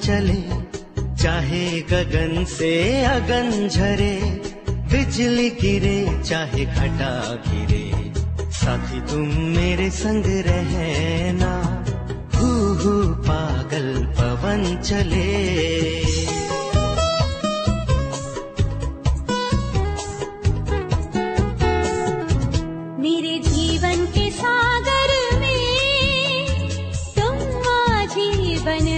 चले, चाहे गगन से अगन झरे, बिजली गिरे, चाहे घटा गिरे। साथी तुम मेरे संग रहना हू हू पागल पवन चले। मेरे जीवन के सागर में तुम बन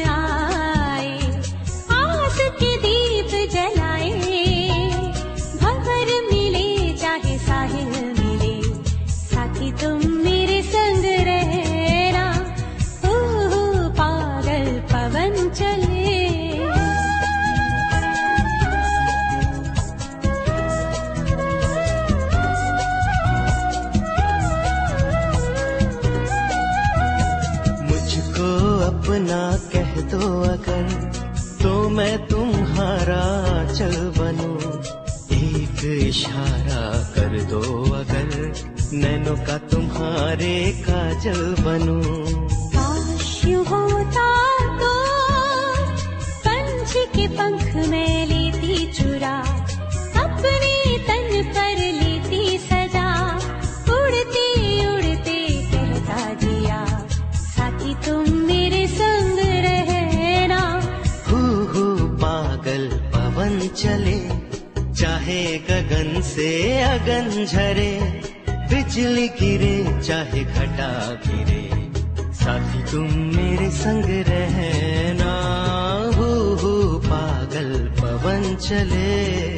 अपना कह दो अगर तो मैं तुम्हारा चल बनूं। एक इशारा कर दो अगर, नैनों का तुम्हारे काजल बनूं। काश होता तो पंछ के पंख में लेती चुरा। पवन चले, चाहे गगन से अगन झरे, बिजली गिरे, चाहे घटा गिरे। साथी तुम मेरे संग रहना हू, पागल पवन चले।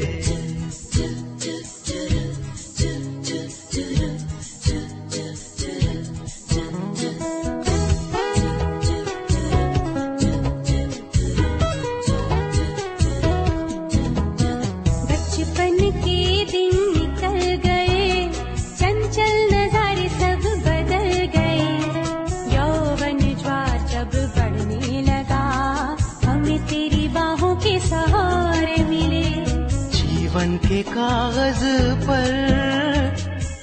मन के कागज़ पर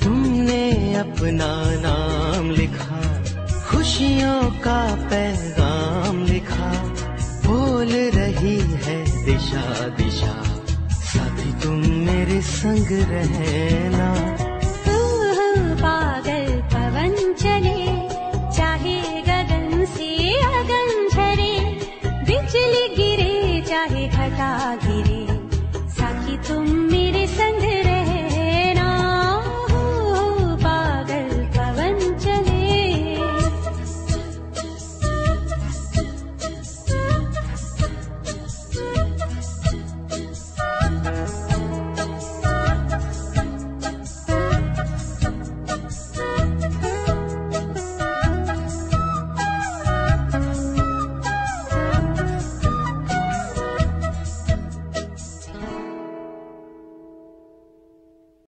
तुमने अपना नाम लिखा, खुशियों का पैगाम लिखा, बोल रही है दिशा दिशा। साथी तुम मेरे संग रहना। पागल पवन चले, चाहे से झरे, बिजली चाहे घटा तुम मेरे